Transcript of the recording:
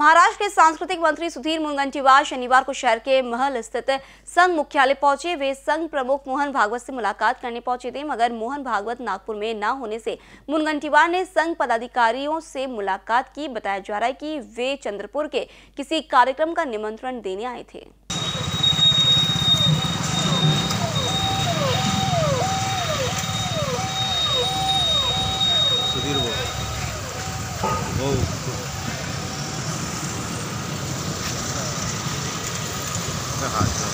सांस्कृतिक मंत्री सुधीर मुनगंटीवार शनिवार को शहर के महल स्थित संघ मुख्यालय पहुँचे। वे संघ प्रमुख मोहन भागवत से मुलाकात करने पहुँचे थे, मगर मोहन भागवत नागपुर में न होने से मुनगंटीवार ने संघ पदाधिकारियों से मुलाकात की। बताया जा रहा है कि वे चंद्रपुर के किसी कार्यक्रम का निमंत्रण देने आए थे। सुधीर भाऊ भाऊ な感じ